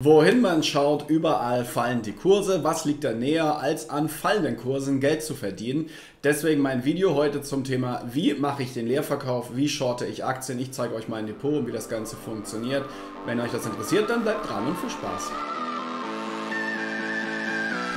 Wohin man schaut, überall fallen die Kurse. Was liegt da näher, als an fallenden Kursen Geld zu verdienen? Deswegen mein Video heute zum Thema, wie mache ich den Leerverkauf, wie shorte ich Aktien. Ich zeige euch mein Depot und wie das Ganze funktioniert. Wenn euch das interessiert, dann bleibt dran und viel Spaß.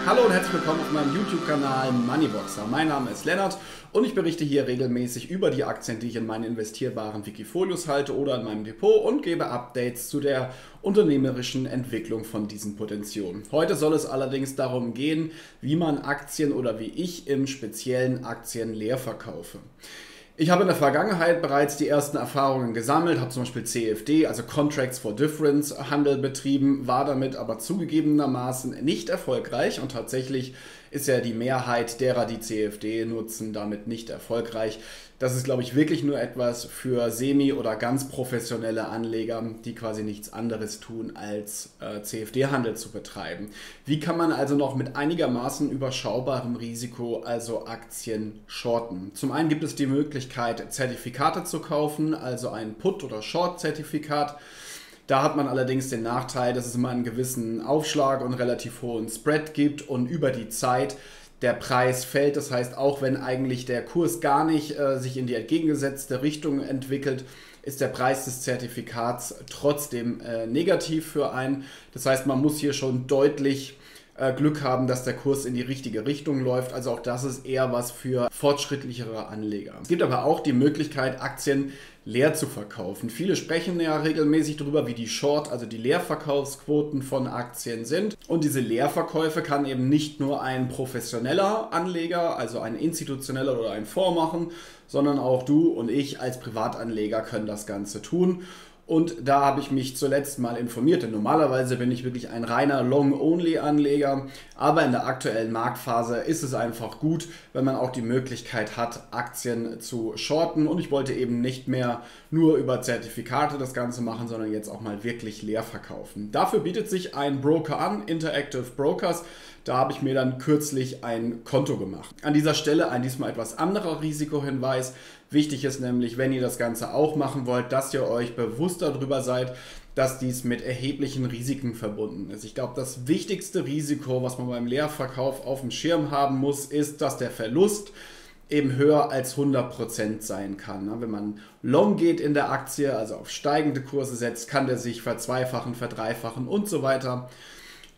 Hallo und herzlich willkommen auf meinem YouTube-Kanal Moneyboxer. Mein Name ist Lennart und ich berichte hier regelmäßig über die Aktien, die ich in meinen investierbaren Wikifolios halte oder in meinem Depot und gebe Updates zu der unternehmerischen Entwicklung von diesen Potentionen. Heute soll es allerdings darum gehen, wie man Aktien oder wie ich im speziellen Aktien leer verkaufe. Ich habe in der Vergangenheit bereits die ersten Erfahrungen gesammelt, habe zum Beispiel CFD, also Contracts for Difference, Handel betrieben, war damit aber zugegebenermaßen nicht erfolgreich und tatsächlich ist ja die Mehrheit derer, die CFD nutzen, damit nicht erfolgreich. Das ist, glaube ich, wirklich nur etwas für semi- oder ganz professionelle Anleger, die quasi nichts anderes tun, als äh, CFD-Handel zu betreiben. Wie kann man also noch mit einigermaßen überschaubarem Risiko also Aktien shorten? Zum einen gibt es die Möglichkeit, Zertifikate zu kaufen, also ein Put- oder Short-Zertifikat. Da hat man allerdings den Nachteil, dass es immer einen gewissen Aufschlag und relativ hohen Spread gibt und über die Zeit der Preis fällt. Das heißt, auch wenn eigentlich der Kurs gar nicht äh, sich in die entgegengesetzte Richtung entwickelt, ist der Preis des Zertifikats trotzdem äh, negativ für einen. Das heißt, man muss hier schon deutlich äh, Glück haben, dass der Kurs in die richtige Richtung läuft. Also auch das ist eher was für fortschrittlichere Anleger. Es gibt aber auch die Möglichkeit, Aktien leer zu verkaufen. Viele sprechen ja regelmäßig darüber, wie die Short, also die Leerverkaufsquoten von Aktien sind. Und diese Leerverkäufe kann eben nicht nur ein professioneller Anleger, also ein institutioneller oder ein Fonds machen, sondern auch du und ich als Privatanleger können das Ganze tun. Und da habe ich mich zuletzt mal informiert, denn normalerweise bin ich wirklich ein reiner Long-Only-Anleger. Aber in der aktuellen Marktphase ist es einfach gut, wenn man auch die Möglichkeit hat, Aktien zu shorten. Und ich wollte eben nicht mehr nur über Zertifikate das Ganze machen, sondern jetzt auch mal wirklich leer verkaufen. Dafür bietet sich ein Broker an, Interactive Brokers. Da habe ich mir dann kürzlich ein Konto gemacht. An dieser Stelle ein diesmal etwas anderer Risikohinweis. Wichtig ist nämlich, wenn ihr das Ganze auch machen wollt, dass ihr euch bewusst darüber seid, dass dies mit erheblichen Risiken verbunden ist. Ich glaube, das wichtigste Risiko, was man beim Leerverkauf auf dem Schirm haben muss, ist, dass der Verlust eben höher als 100% sein kann. Wenn man long geht in der Aktie, also auf steigende Kurse setzt, kann der sich verzweifachen, verdreifachen und so weiter.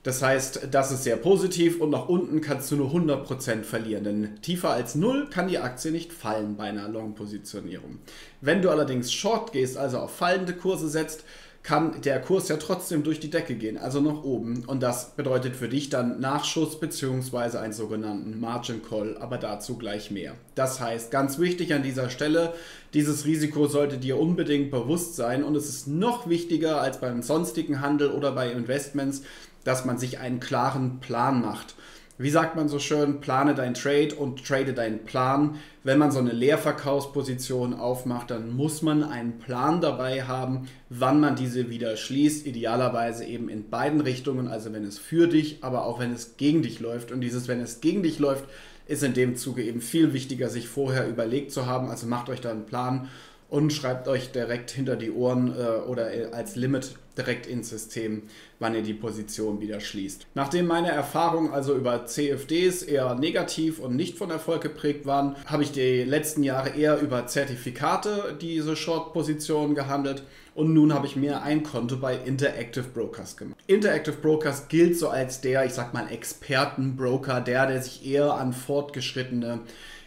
Das heißt, das ist sehr positiv und nach unten kannst du nur 100% verlieren, denn tiefer als 0 kann die Aktie nicht fallen bei einer Long-Positionierung. Wenn du allerdings Short gehst, also auf fallende Kurse setzt, kann der Kurs ja trotzdem durch die Decke gehen, also nach oben. Und das bedeutet für dich dann Nachschuss bzw. einen sogenannten Margin Call, aber dazu gleich mehr. Das heißt, ganz wichtig an dieser Stelle, dieses Risiko sollte dir unbedingt bewusst sein und es ist noch wichtiger als beim sonstigen Handel oder bei Investments, dass man sich einen klaren Plan macht. Wie sagt man so schön, plane dein Trade und trade deinen Plan. Wenn man so eine Leerverkaufsposition aufmacht, dann muss man einen Plan dabei haben, wann man diese wieder schließt. Idealerweise eben in beiden Richtungen, also wenn es für dich, aber auch wenn es gegen dich läuft. Und dieses, wenn es gegen dich läuft, ist in dem Zuge eben viel wichtiger, sich vorher überlegt zu haben. Also macht euch da einen Plan und schreibt euch direkt hinter die Ohren äh, oder als Limit direkt ins System, wann ihr die Position wieder schließt. Nachdem meine Erfahrungen also über CFDs eher negativ und nicht von Erfolg geprägt waren, habe ich die letzten Jahre eher über Zertifikate diese Short-Positionen gehandelt und nun habe ich mir ein Konto bei Interactive Brokers gemacht. Interactive Brokers gilt so als der, ich sag mal, Expertenbroker, der, der sich eher an fortgeschrittene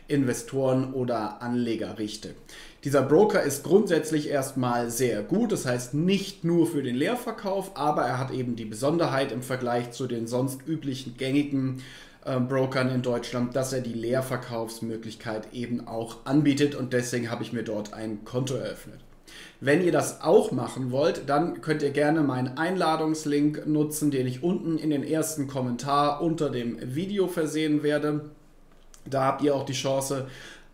Investoren oder Anleger richte. Dieser Broker ist grundsätzlich erstmal sehr gut, das heißt nicht nur für den Leerverkauf, aber er hat eben die Besonderheit im Vergleich zu den sonst üblichen gängigen äh, Brokern in Deutschland, dass er die Leerverkaufsmöglichkeit eben auch anbietet und deswegen habe ich mir dort ein Konto eröffnet. Wenn ihr das auch machen wollt, dann könnt ihr gerne meinen Einladungslink nutzen, den ich unten in den ersten Kommentar unter dem Video versehen werde. Da habt ihr auch die Chance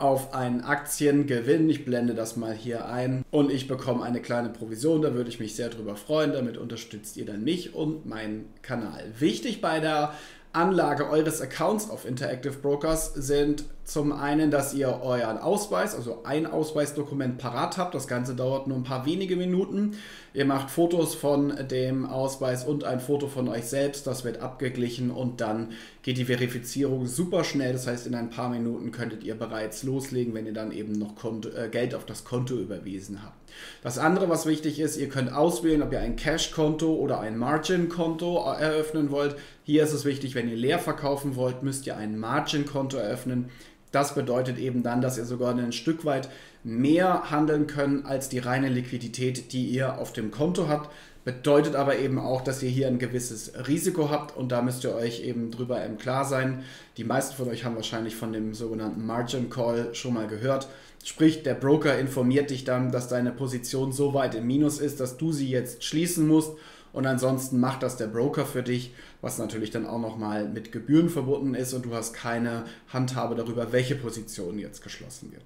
auf einen Aktiengewinn. Ich blende das mal hier ein und ich bekomme eine kleine Provision. Da würde ich mich sehr drüber freuen. Damit unterstützt ihr dann mich und meinen Kanal. Wichtig bei der Anlage eures Accounts auf Interactive Brokers sind zum einen, dass ihr euren Ausweis, also ein Ausweisdokument parat habt. Das Ganze dauert nur ein paar wenige Minuten. Ihr macht Fotos von dem Ausweis und ein Foto von euch selbst. Das wird abgeglichen und dann geht die Verifizierung super schnell. Das heißt, in ein paar Minuten könntet ihr bereits loslegen, wenn ihr dann eben noch Konto, äh, Geld auf das Konto überwiesen habt. Das andere, was wichtig ist, ihr könnt auswählen, ob ihr ein Cash-Konto oder ein Margin-Konto eröffnen wollt. Hier ist es wichtig, wenn ihr leer verkaufen wollt, müsst ihr ein Margin-Konto eröffnen. Das bedeutet eben dann, dass ihr sogar ein Stück weit mehr handeln könnt als die reine Liquidität, die ihr auf dem Konto habt. Bedeutet aber eben auch, dass ihr hier ein gewisses Risiko habt und da müsst ihr euch eben drüber im Klar sein. Die meisten von euch haben wahrscheinlich von dem sogenannten Margin Call schon mal gehört. Sprich, der Broker informiert dich dann, dass deine Position so weit im Minus ist, dass du sie jetzt schließen musst und ansonsten macht das der Broker für dich, was natürlich dann auch nochmal mit Gebühren verbunden ist und du hast keine Handhabe darüber, welche Position jetzt geschlossen wird.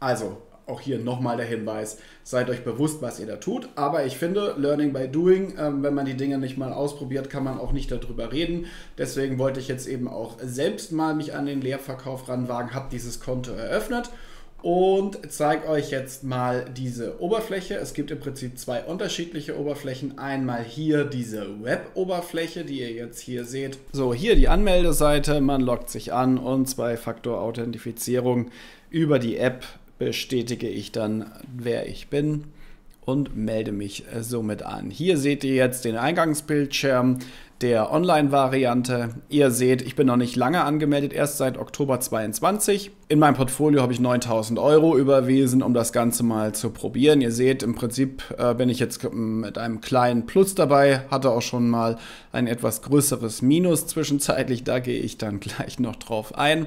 Also, auch hier nochmal der Hinweis, seid euch bewusst, was ihr da tut. Aber ich finde, Learning by Doing, ähm, wenn man die Dinge nicht mal ausprobiert, kann man auch nicht darüber reden. Deswegen wollte ich jetzt eben auch selbst mal mich an den Leerverkauf ranwagen, habe dieses Konto eröffnet und zeige euch jetzt mal diese Oberfläche. Es gibt im Prinzip zwei unterschiedliche Oberflächen. Einmal hier diese Web-Oberfläche, die ihr jetzt hier seht. So, hier die Anmeldeseite, man loggt sich an und Zwei-Faktor-Authentifizierung über die App bestätige ich dann, wer ich bin und melde mich somit an. Hier seht ihr jetzt den Eingangsbildschirm der Online-Variante. Ihr seht, ich bin noch nicht lange angemeldet, erst seit Oktober 22. In meinem Portfolio habe ich 9000 Euro überwiesen, um das Ganze mal zu probieren. Ihr seht, im Prinzip äh, bin ich jetzt mit einem kleinen Plus dabei, hatte auch schon mal ein etwas größeres Minus zwischenzeitlich, da gehe ich dann gleich noch drauf ein.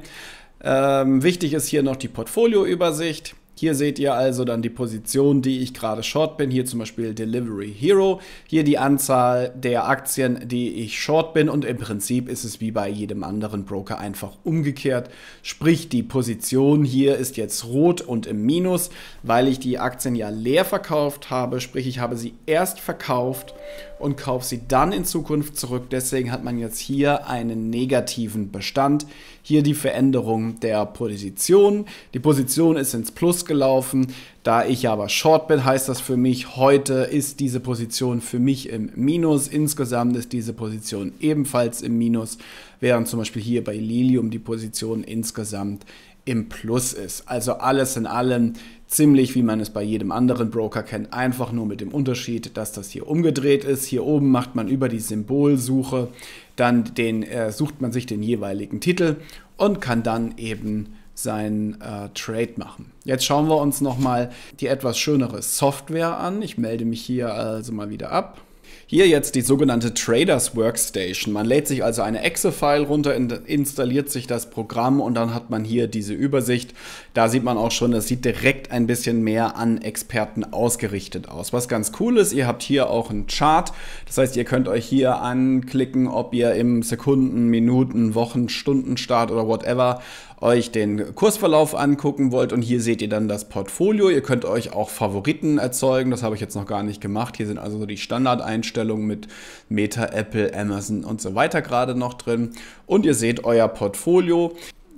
Ähm, wichtig ist hier noch die Portfolioübersicht. Hier seht ihr also dann die Position, die ich gerade short bin. Hier zum Beispiel Delivery Hero. Hier die Anzahl der Aktien, die ich short bin. Und im Prinzip ist es wie bei jedem anderen Broker einfach umgekehrt. Sprich, die Position hier ist jetzt rot und im Minus, weil ich die Aktien ja leer verkauft habe. Sprich, ich habe sie erst verkauft und kaufe sie dann in Zukunft zurück. Deswegen hat man jetzt hier einen negativen Bestand. Hier die Veränderung der Position. Die Position ist ins Plus gelaufen. Da ich aber Short bin, heißt das für mich, heute ist diese Position für mich im Minus. Insgesamt ist diese Position ebenfalls im Minus, während zum Beispiel hier bei Lilium die Position insgesamt im Plus ist. Also alles in allem ziemlich wie man es bei jedem anderen Broker kennt, einfach nur mit dem Unterschied, dass das hier umgedreht ist. Hier oben macht man über die Symbolsuche, dann den, äh, sucht man sich den jeweiligen Titel und kann dann eben sein äh, Trade machen. Jetzt schauen wir uns nochmal die etwas schönere Software an. Ich melde mich hier also mal wieder ab. Hier jetzt die sogenannte Traders Workstation. Man lädt sich also eine Exe-File runter, installiert sich das Programm und dann hat man hier diese Übersicht. Da sieht man auch schon, das sieht direkt ein bisschen mehr an Experten ausgerichtet aus. Was ganz cool ist, ihr habt hier auch einen Chart. Das heißt, ihr könnt euch hier anklicken, ob ihr im Sekunden, Minuten, Wochen, Stundenstart oder whatever euch den Kursverlauf angucken wollt und hier seht ihr dann das Portfolio. Ihr könnt euch auch Favoriten erzeugen, das habe ich jetzt noch gar nicht gemacht. Hier sind also die Standardeinstellungen mit Meta, Apple, Amazon und so weiter gerade noch drin. Und ihr seht euer Portfolio.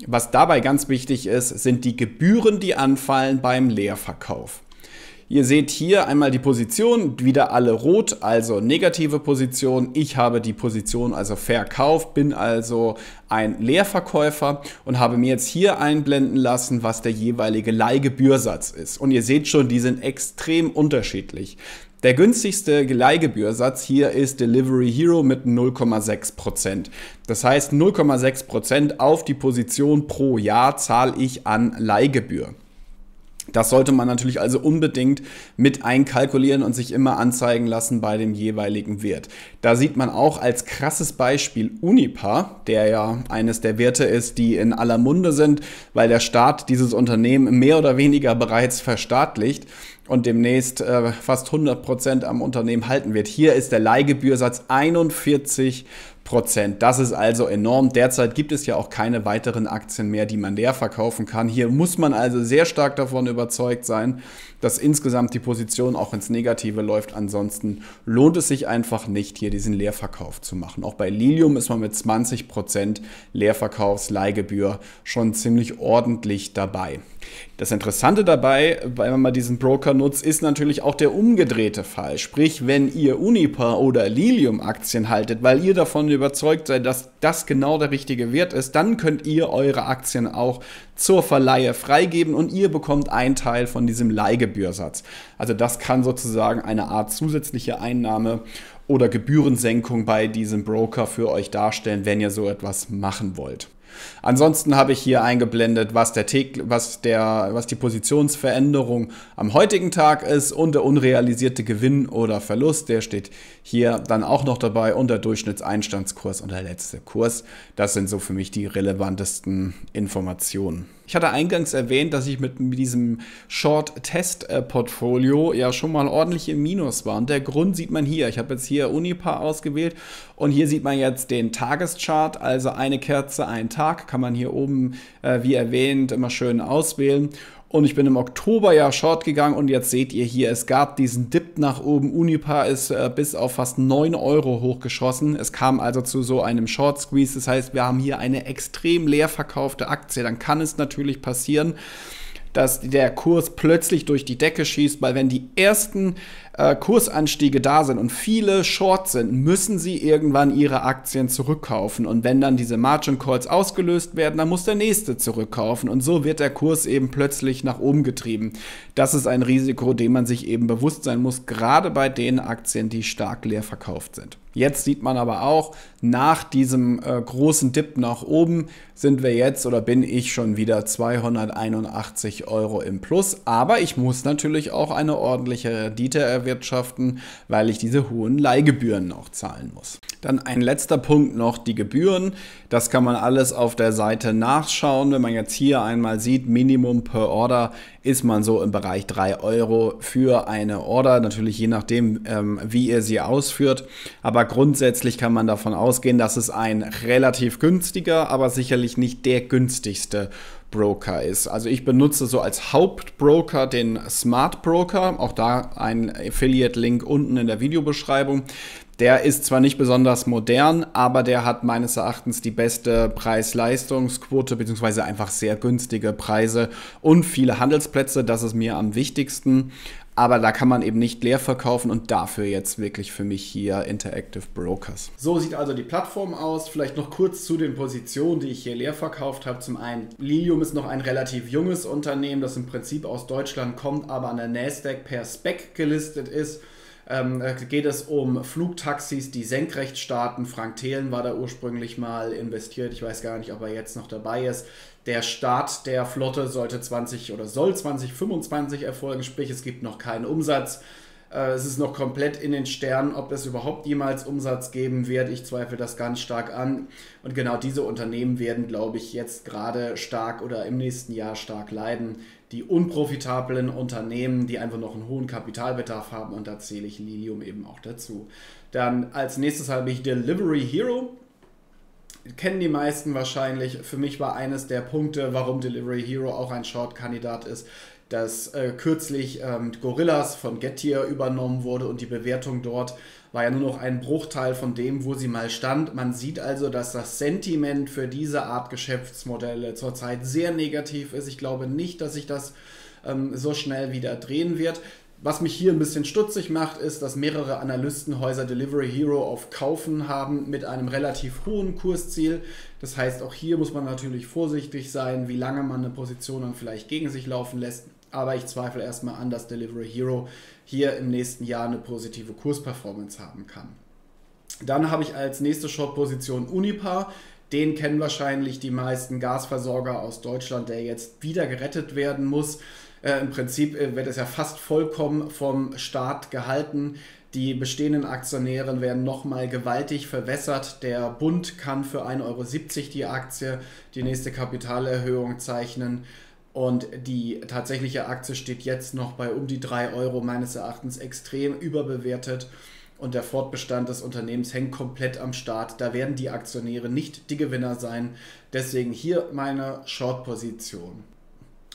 Was dabei ganz wichtig ist, sind die Gebühren, die anfallen beim Leerverkauf. Ihr seht hier einmal die Position, wieder alle rot, also negative Position. Ich habe die Position also verkauft, bin also ein Leerverkäufer und habe mir jetzt hier einblenden lassen, was der jeweilige Leihgebührsatz ist. Und ihr seht schon, die sind extrem unterschiedlich. Der günstigste Leihgebührsatz hier ist Delivery Hero mit 0,6%. Das heißt, 0,6% auf die Position pro Jahr zahle ich an Leihgebühr. Das sollte man natürlich also unbedingt mit einkalkulieren und sich immer anzeigen lassen bei dem jeweiligen Wert. Da sieht man auch als krasses Beispiel Unipa, der ja eines der Werte ist, die in aller Munde sind, weil der Staat dieses Unternehmen mehr oder weniger bereits verstaatlicht und demnächst äh, fast 100 Prozent am Unternehmen halten wird. Hier ist der Leihgebührsatz 41 Prozent. Das ist also enorm. Derzeit gibt es ja auch keine weiteren Aktien mehr, die man leer verkaufen kann. Hier muss man also sehr stark davon überzeugt sein. dass insgesamt die Position auch ins Negative läuft. Ansonsten lohnt es sich einfach nicht, hier diesen Leerverkauf zu machen. Auch bei Lilium ist man mit 20% Leerverkaufsleihgebühr schon ziemlich ordentlich dabei. Das Interessante dabei, wenn man diesen Broker nutzt, ist natürlich auch der umgedrehte Fall. Sprich, wenn ihr Uniper oder Lilium Aktien haltet, weil ihr davon überzeugt seid, dass das genau der richtige Wert ist, dann könnt ihr eure Aktien auch zur Verleihe freigeben und ihr bekommt einen Teil von diesem Leihgebührsatz. Also das kann sozusagen eine Art zusätzliche Einnahme oder Gebührensenkung bei diesem Broker für euch darstellen, wenn ihr so etwas machen wollt. Ansonsten habe ich hier eingeblendet, was, der, was, der, was die Positionsveränderung am heutigen Tag ist und der unrealisierte Gewinn oder Verlust. Der steht hier dann auch noch dabei und der Durchschnittseinstandskurs und der letzte Kurs. Das sind so für mich die relevantesten Informationen. Ich hatte eingangs erwähnt, dass ich mit diesem Short-Test-Portfolio ja schon mal ordentlich im Minus war. Und der Grund sieht man hier. Ich habe jetzt hier Unipar ausgewählt und hier sieht man jetzt den Tageschart, also eine Kerze, ein Tag. Kann man hier oben, äh, wie erwähnt, immer schön auswählen. Und ich bin im Oktober ja short gegangen und jetzt seht ihr hier, es gab diesen Dip nach oben. Unipa ist äh, bis auf fast 9 Euro hochgeschossen. Es kam also zu so einem Short Squeeze. Das heißt, wir haben hier eine extrem leer verkaufte Aktie. Dann kann es natürlich passieren, dass der Kurs plötzlich durch die Decke schießt, weil wenn die ersten äh, Kursanstiege da sind und viele Short sind, müssen sie irgendwann ihre Aktien zurückkaufen. Und wenn dann diese Margin Calls ausgelöst werden, dann muss der nächste zurückkaufen. Und so wird der Kurs eben plötzlich nach oben getrieben. Das ist ein Risiko, dem man sich eben bewusst sein muss, gerade bei den Aktien, die stark leer verkauft sind. Jetzt sieht man aber auch, nach diesem äh, großen Dip nach oben sind wir jetzt oder bin ich schon wieder 281 Euro im Plus. Aber ich muss natürlich auch eine ordentliche Rendite erwirtschaften, weil ich diese hohen Leihgebühren noch zahlen muss. Dann ein letzter Punkt noch, die Gebühren. Das kann man alles auf der Seite nachschauen. Wenn man jetzt hier einmal sieht, Minimum per Order ist man so im Bereich 3 Euro für eine Order. Natürlich je nachdem, ähm, wie ihr sie ausführt. Aber grundsätzlich kann man davon ausgehen, dass es ein relativ günstiger, aber sicherlich nicht der günstigste Broker ist. Also ich benutze so als Hauptbroker den Smart Broker. Auch da ein Affiliate-Link unten in der Videobeschreibung. Der ist zwar nicht besonders modern, aber der hat meines Erachtens die beste Preis-Leistungsquote, beziehungsweise einfach sehr günstige Preise und viele Handelsplätze. Das ist mir am wichtigsten. Aber da kann man eben nicht leer verkaufen und dafür jetzt wirklich für mich hier Interactive Brokers. So sieht also die Plattform aus. Vielleicht noch kurz zu den Positionen, die ich hier leer verkauft habe. Zum einen, Lilium ist noch ein relativ junges Unternehmen, das im Prinzip aus Deutschland kommt, aber an der Nasdaq per Spec gelistet ist ähm, äh, geht es um Flugtaxis, die senkrecht starten. Frank Thelen war da ursprünglich mal investiert. Ich weiß gar nicht, ob er jetzt noch dabei ist. Der Start der Flotte sollte 20 oder soll 2025 erfolgen, sprich es gibt noch keinen Umsatz. Äh, es ist noch komplett in den Sternen, ob es überhaupt jemals Umsatz geben wird. Ich zweifle das ganz stark an. Und genau diese Unternehmen werden, glaube ich, jetzt gerade stark oder im nächsten Jahr stark leiden die unprofitablen Unternehmen, die einfach noch einen hohen Kapitalbedarf haben und da zähle ich Lilium eben auch dazu. Dann als nächstes habe ich Delivery Hero. Kennen die meisten wahrscheinlich. Für mich war eines der Punkte, warum Delivery Hero auch ein Short-Kandidat ist, dass äh, kürzlich ähm, Gorillas von Getir übernommen wurde und die Bewertung dort war ja nur noch ein Bruchteil von dem, wo sie mal stand. Man sieht also, dass das Sentiment für diese Art Geschäftsmodelle zurzeit sehr negativ ist. Ich glaube nicht, dass sich das ähm, so schnell wieder drehen wird. Was mich hier ein bisschen stutzig macht, ist, dass mehrere Analystenhäuser Delivery Hero auf Kaufen haben mit einem relativ hohen Kursziel. Das heißt, auch hier muss man natürlich vorsichtig sein, wie lange man eine Position dann vielleicht gegen sich laufen lässt. Aber ich zweifle erstmal an, dass Delivery Hero hier im nächsten Jahr eine positive Kursperformance haben kann. Dann habe ich als nächste Short-Position Unipa. Den kennen wahrscheinlich die meisten Gasversorger aus Deutschland, der jetzt wieder gerettet werden muss. Äh, Im Prinzip äh, wird es ja fast vollkommen vom Staat gehalten. Die bestehenden Aktionäre werden nochmal gewaltig verwässert. Der Bund kann für 1,70 Euro die Aktie die nächste Kapitalerhöhung zeichnen. Und die tatsächliche Aktie steht jetzt noch bei um die 3 Euro, meines Erachtens extrem überbewertet. Und der Fortbestand des Unternehmens hängt komplett am Start. Da werden die Aktionäre nicht die Gewinner sein. Deswegen hier meine Short-Position.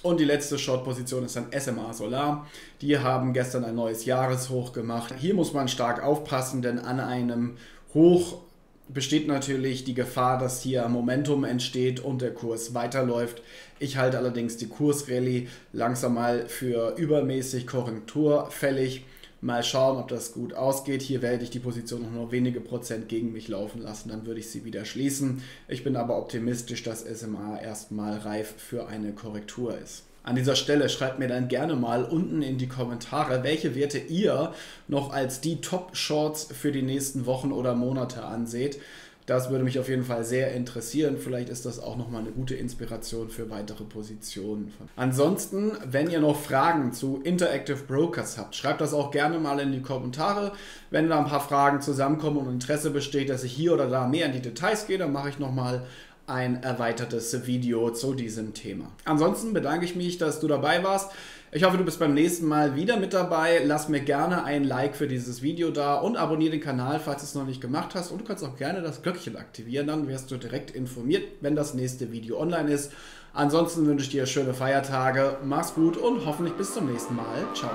Und die letzte Short-Position ist dann SMA Solar. Die haben gestern ein neues Jahreshoch gemacht. Hier muss man stark aufpassen, denn an einem Hoch besteht natürlich die Gefahr, dass hier Momentum entsteht und der Kurs weiterläuft. Ich halte allerdings die Kursrallye langsam mal für übermäßig korrekturfällig. Mal schauen, ob das gut ausgeht. Hier werde ich die Position noch nur wenige Prozent gegen mich laufen lassen, dann würde ich sie wieder schließen. Ich bin aber optimistisch, dass SMA erstmal reif für eine Korrektur ist. An dieser Stelle schreibt mir dann gerne mal unten in die Kommentare, welche Werte ihr noch als die Top-Shorts für die nächsten Wochen oder Monate anseht. Das würde mich auf jeden Fall sehr interessieren. Vielleicht ist das auch nochmal eine gute Inspiration für weitere Positionen. Ansonsten, wenn ihr noch Fragen zu Interactive Brokers habt, schreibt das auch gerne mal in die Kommentare. Wenn da ein paar Fragen zusammenkommen und Interesse besteht, dass ich hier oder da mehr in die Details gehe, dann mache ich nochmal ein erweitertes Video zu diesem Thema. Ansonsten bedanke ich mich, dass du dabei warst. Ich hoffe, du bist beim nächsten Mal wieder mit dabei. Lass mir gerne ein Like für dieses Video da und abonniere den Kanal, falls du es noch nicht gemacht hast. Und du kannst auch gerne das Glöckchen aktivieren, dann wirst du direkt informiert, wenn das nächste Video online ist. Ansonsten wünsche ich dir schöne Feiertage, mach's gut und hoffentlich bis zum nächsten Mal. Ciao.